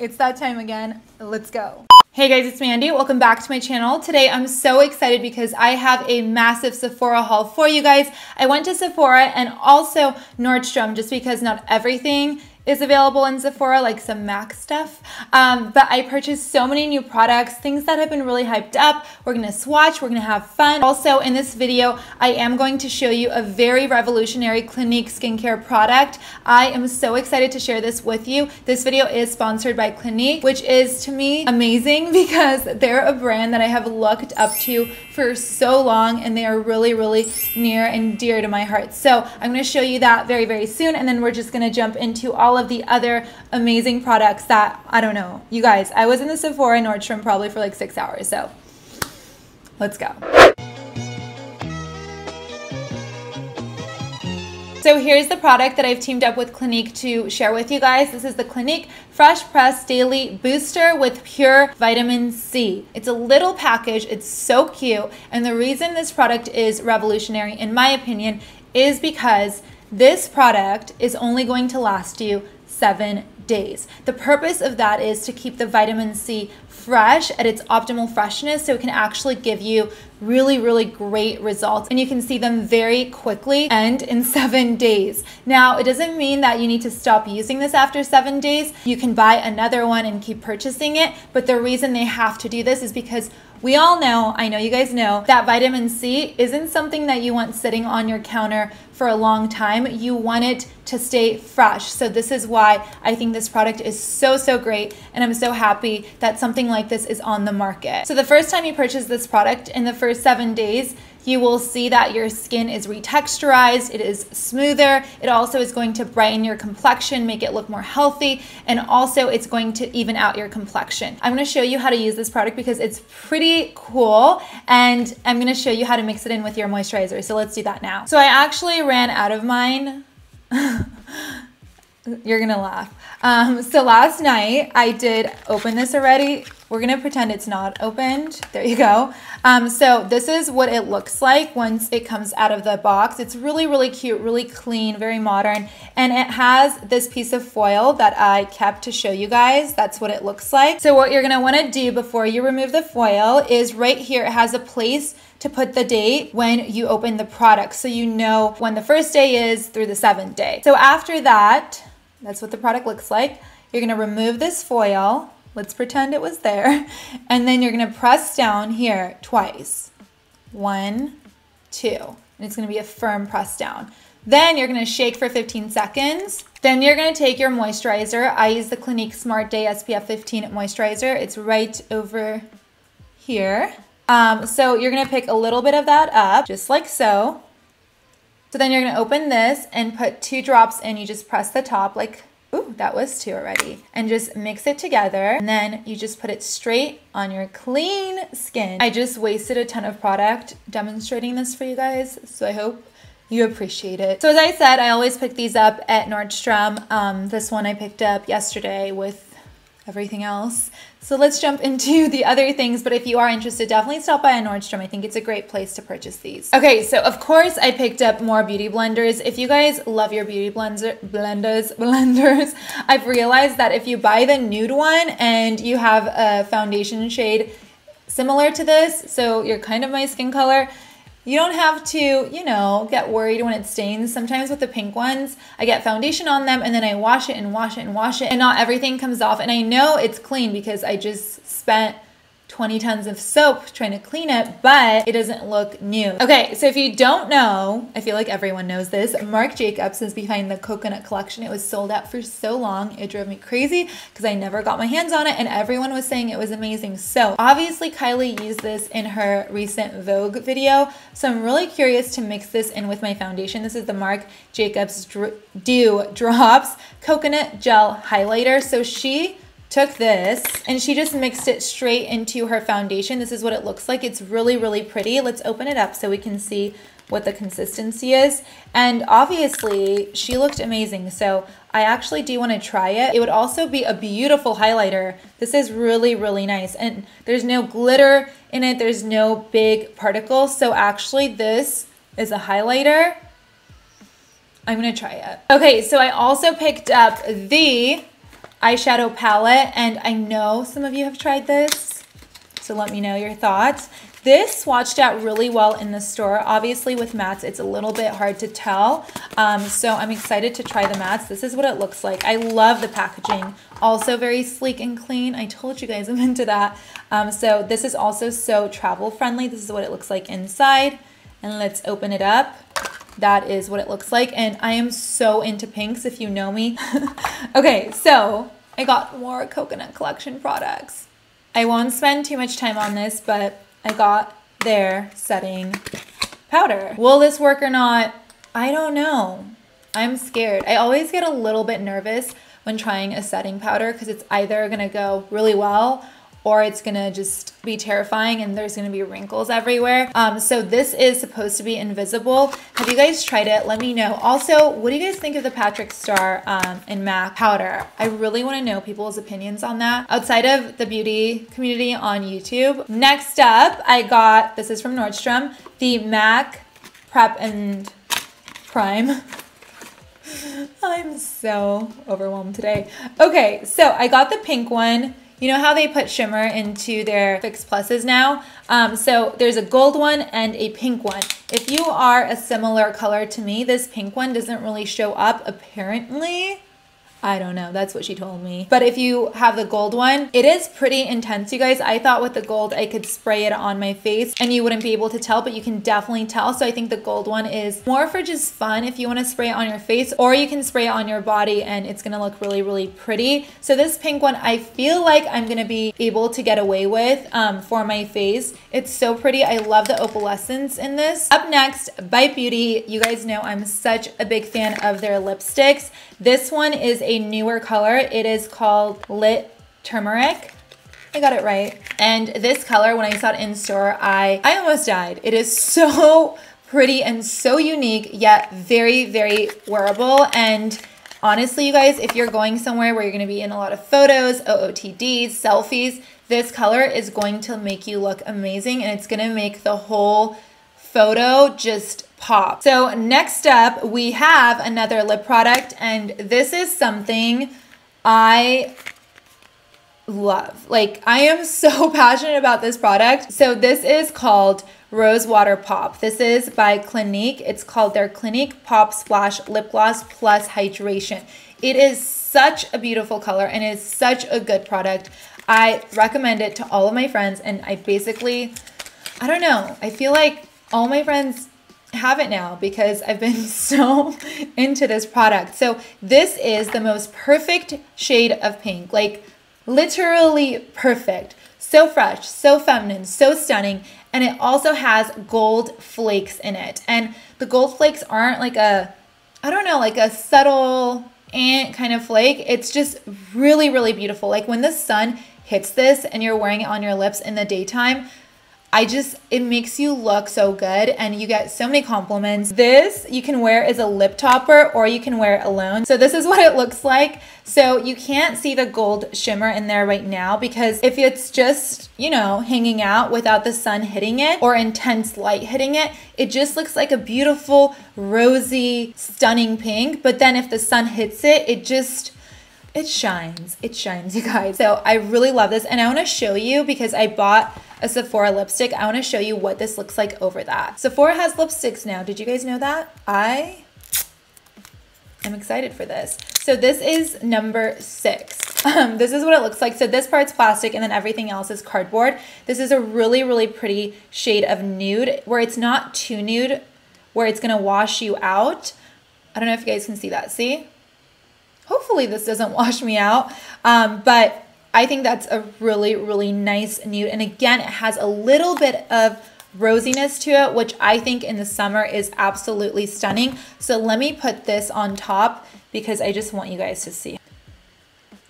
It's that time again. Let's go. Hey guys, it's Mandy. Welcome back to my channel. Today I'm so excited because I have a massive Sephora haul for you guys. I went to Sephora and also Nordstrom just because not everything is available in Sephora, like some MAC stuff. Um, but I purchased so many new products, things that have been really hyped up. We're gonna swatch, we're gonna have fun. Also in this video, I am going to show you a very revolutionary Clinique skincare product. I am so excited to share this with you. This video is sponsored by Clinique, which is to me amazing because they're a brand that I have looked up to for so long and they are really, really near and dear to my heart. So I'm gonna show you that very, very soon and then we're just gonna jump into all of the other amazing products that, I don't know, you guys, I was in the Sephora Nordstrom probably for like six hours, so let's go. So here's the product that I've teamed up with Clinique to share with you guys. This is the Clinique Fresh Pressed Daily Booster with Pure Vitamin C. It's a little package, it's so cute, and the reason this product is revolutionary, in my opinion, is because this product is only going to last you seven days. The purpose of that is to keep the vitamin C fresh at its optimal freshness so it can actually give you really, really great results. And you can see them very quickly and in seven days. Now, it doesn't mean that you need to stop using this after seven days. You can buy another one and keep purchasing it. But the reason they have to do this is because we all know, I know you guys know, that vitamin C isn't something that you want sitting on your counter for a long time. You want it to stay fresh. So this is why I think this product is so, so great. And I'm so happy that something like this is on the market. So the first time you purchase this product in the first seven days, you will see that your skin is retexturized, it is smoother. It also is going to brighten your complexion, make it look more healthy, and also it's going to even out your complexion. I'm gonna show you how to use this product because it's pretty cool, and I'm gonna show you how to mix it in with your moisturizer. So let's do that now. So I actually ran out of mine. You're gonna laugh. Um, so last night I did open this already. We're gonna pretend it's not opened. There you go. Um, so this is what it looks like once it comes out of the box. It's really, really cute, really clean, very modern. And it has this piece of foil that I kept to show you guys. That's what it looks like. So what you're gonna wanna do before you remove the foil is right here, it has a place to put the date when you open the product so you know when the first day is through the seventh day. So after that, that's what the product looks like. You're gonna remove this foil. Let's pretend it was there. And then you're gonna press down here twice. One, two. And it's gonna be a firm press down. Then you're gonna shake for 15 seconds. Then you're gonna take your moisturizer. I use the Clinique Smart Day SPF 15 moisturizer. It's right over here. Um, so you're gonna pick a little bit of that up, just like so. So then you're gonna open this and put two drops in. You just press the top like, ooh, that was two already. And just mix it together. And then you just put it straight on your clean skin. I just wasted a ton of product demonstrating this for you guys. So I hope you appreciate it. So as I said, I always pick these up at Nordstrom. Um, this one I picked up yesterday with everything else. So let's jump into the other things. But if you are interested, definitely stop by a Nordstrom. I think it's a great place to purchase these. Okay, so of course I picked up more beauty blenders. If you guys love your beauty blender, blenders, blenders, I've realized that if you buy the nude one and you have a foundation shade similar to this, so you're kind of my skin color, you don't have to, you know, get worried when it stains. Sometimes with the pink ones, I get foundation on them and then I wash it and wash it and wash it and not everything comes off. And I know it's clean because I just spent 20 tons of soap trying to clean it, but it doesn't look new. Okay, so if you don't know, I feel like everyone knows this, Marc Jacobs is behind the coconut collection. It was sold out for so long. It drove me crazy because I never got my hands on it and everyone was saying it was amazing. So obviously Kylie used this in her recent Vogue video. So I'm really curious to mix this in with my foundation. This is the Marc Jacobs Dew Drops Coconut Gel Highlighter. So she took this and she just mixed it straight into her foundation. This is what it looks like. It's really, really pretty. Let's open it up so we can see what the consistency is. And obviously she looked amazing. So I actually do want to try it. It would also be a beautiful highlighter. This is really, really nice. And there's no glitter in it. There's no big particles. So actually this is a highlighter. I'm going to try it. Okay, so I also picked up the eyeshadow palette. And I know some of you have tried this, so let me know your thoughts. This swatched out really well in the store. Obviously with mattes, it's a little bit hard to tell. Um, so I'm excited to try the mattes. This is what it looks like. I love the packaging. Also very sleek and clean. I told you guys I'm into that. Um, so this is also so travel friendly. This is what it looks like inside. And let's open it up. That is what it looks like. And I am so into pinks if you know me. okay, so I got more Coconut Collection products. I won't spend too much time on this, but I got their setting powder. Will this work or not? I don't know. I'm scared. I always get a little bit nervous when trying a setting powder because it's either gonna go really well or it's gonna just be terrifying and there's gonna be wrinkles everywhere. Um, so this is supposed to be invisible. Have you guys tried it? Let me know. Also, what do you guys think of the Patrick Starrr um, and MAC powder? I really wanna know people's opinions on that outside of the beauty community on YouTube. Next up, I got, this is from Nordstrom, the MAC Prep and Prime. I'm so overwhelmed today. Okay, so I got the pink one. You know how they put shimmer into their Fix Pluses now? Um, so there's a gold one and a pink one. If you are a similar color to me, this pink one doesn't really show up apparently. I don't know. That's what she told me. But if you have the gold one, it is pretty intense, you guys. I thought with the gold, I could spray it on my face and you wouldn't be able to tell, but you can definitely tell. So I think the gold one is more for just fun if you want to spray it on your face or you can spray it on your body and it's going to look really, really pretty. So this pink one, I feel like I'm going to be able to get away with um, for my face. It's so pretty. I love the opalescence in this. Up next, Bite Beauty. You guys know I'm such a big fan of their lipsticks. This one is a newer color. It is called Lit Turmeric. I got it right. And this color, when I saw it in store, I, I almost died. It is so pretty and so unique, yet very, very wearable. And honestly, you guys, if you're going somewhere where you're gonna be in a lot of photos, OOTDs, selfies, this color is going to make you look amazing and it's gonna make the whole photo just pop. So next up, we have another lip product, and this is something I love. Like, I am so passionate about this product. So this is called Rosewater Pop. This is by Clinique. It's called their Clinique Pop Splash Lip Gloss Plus Hydration. It is such a beautiful color and it's such a good product. I recommend it to all of my friends and I basically, I don't know, I feel like all my friends have it now because I've been so into this product. So this is the most perfect shade of pink, like literally perfect. So fresh, so feminine, so stunning. And it also has gold flakes in it. And the gold flakes aren't like a, I don't know, like a subtle ant kind of flake. It's just really, really beautiful. Like when the sun hits this and you're wearing it on your lips in the daytime, I just, it makes you look so good and you get so many compliments. This you can wear as a lip topper or you can wear it alone. So this is what it looks like. So you can't see the gold shimmer in there right now because if it's just, you know, hanging out without the sun hitting it or intense light hitting it, it just looks like a beautiful, rosy, stunning pink. But then if the sun hits it, it just, it shines. It shines, you guys. So I really love this and I want to show you because I bought a Sephora lipstick. I want to show you what this looks like over that. Sephora has lipsticks now. Did you guys know that? I am excited for this. So this is number six. Um, this is what it looks like. So this part's plastic and then everything else is cardboard. This is a really, really pretty shade of nude where it's not too nude, where it's going to wash you out. I don't know if you guys can see that. See? Hopefully this doesn't wash me out. Um, but I think that's a really, really nice nude. And again, it has a little bit of rosiness to it, which I think in the summer is absolutely stunning. So let me put this on top because I just want you guys to see.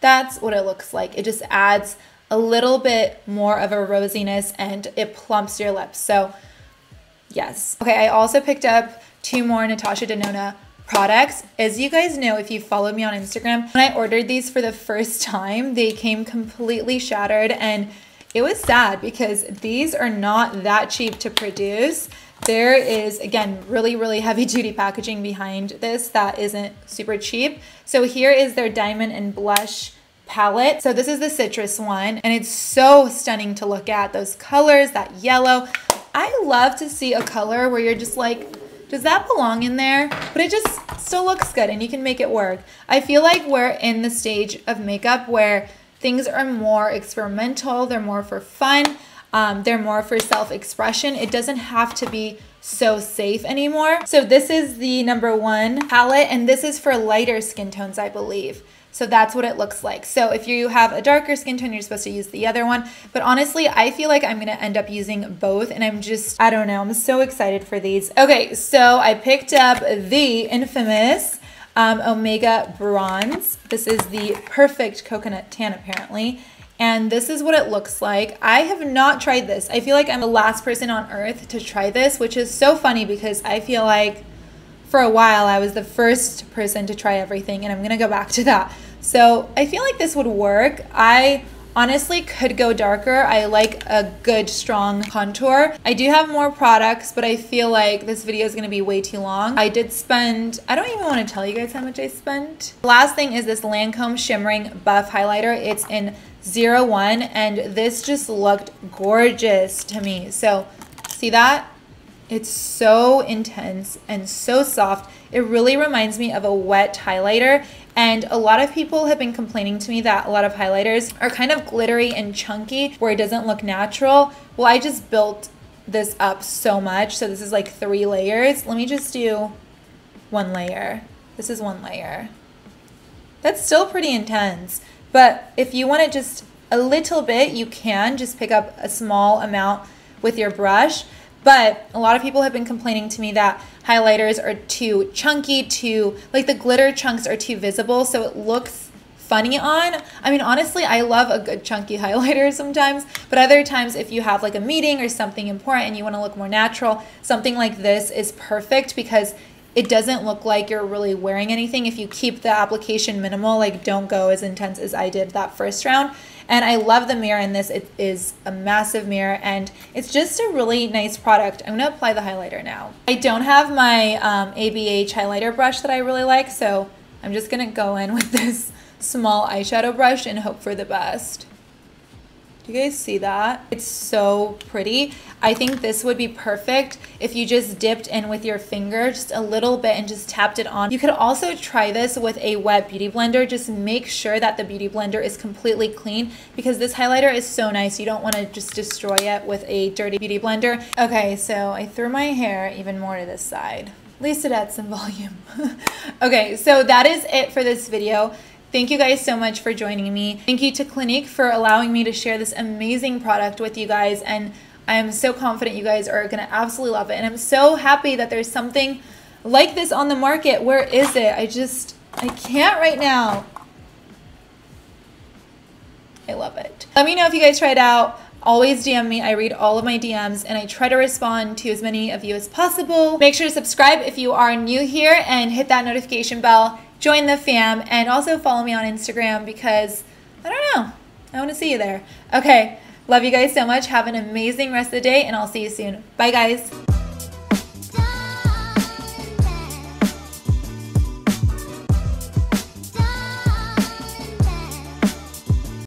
That's what it looks like. It just adds a little bit more of a rosiness and it plumps your lips. So yes. Okay, I also picked up two more Natasha Denona products. As you guys know, if you follow me on Instagram, when I ordered these for the first time, they came completely shattered and it was sad because these are not that cheap to produce. There is, again, really, really heavy duty packaging behind this that isn't super cheap. So here is their diamond and blush palette. So this is the citrus one and it's so stunning to look at. Those colors, that yellow. I love to see a color where you're just like, does that belong in there? But it just still looks good and you can make it work. I feel like we're in the stage of makeup where things are more experimental, they're more for fun, um, they're more for self-expression. It doesn't have to be so safe anymore. So this is the number one palette and this is for lighter skin tones, I believe. So that's what it looks like. So if you have a darker skin tone, you're supposed to use the other one. But honestly, I feel like I'm to end up using both. And I'm just, I don't know, I'm so excited for these. Okay, so I picked up the infamous um, Omega Bronze. This is the perfect coconut tan apparently. And this is what it looks like. I have not tried this. I feel like I'm the last person on earth to try this, which is so funny because I feel like for a while I was the first person to try everything and I'm gonna go back to that. So I feel like this would work. I honestly could go darker. I like a good strong contour. I do have more products, but I feel like this video is gonna be way too long. I did spend, I don't even wanna tell you guys how much I spent. Last thing is this Lancome Shimmering Buff Highlighter. It's in 01 and this just looked gorgeous to me. So see that? It's so intense and so soft. It really reminds me of a wet highlighter. And a lot of people have been complaining to me that a lot of highlighters are kind of glittery and chunky where it doesn't look natural. Well, I just built this up so much. So this is like three layers. Let me just do one layer. This is one layer. That's still pretty intense. But if you want it just a little bit, you can just pick up a small amount with your brush. But a lot of people have been complaining to me that highlighters are too chunky, too, like the glitter chunks are too visible, so it looks funny on. I mean, honestly, I love a good chunky highlighter sometimes, but other times if you have like a meeting or something important and you want to look more natural, something like this is perfect because it doesn't look like you're really wearing anything if you keep the application minimal like don't go as intense as I did that first round and I love the mirror in this. It is a massive mirror and it's just a really nice product. I'm gonna apply the highlighter now. I don't have my um, ABH highlighter brush that I really like so I'm just gonna go in with this small eyeshadow brush and hope for the best you guys see that? It's so pretty. I think this would be perfect if you just dipped in with your finger just a little bit and just tapped it on. You could also try this with a wet beauty blender. Just make sure that the beauty blender is completely clean because this highlighter is so nice. You don't want to just destroy it with a dirty beauty blender. Okay, so I threw my hair even more to this side. At least it adds some volume. okay, so that is it for this video. Thank you guys so much for joining me. Thank you to Clinique for allowing me to share this amazing product with you guys. And I am so confident you guys are going to absolutely love it. And I'm so happy that there's something like this on the market. Where is it? I just, I can't right now. I love it. Let me know if you guys try it out. Always DM me. I read all of my DMs and I try to respond to as many of you as possible. Make sure to subscribe if you are new here and hit that notification bell join the fam, and also follow me on Instagram because I don't know. I want to see you there. Okay. Love you guys so much. Have an amazing rest of the day, and I'll see you soon. Bye, guys.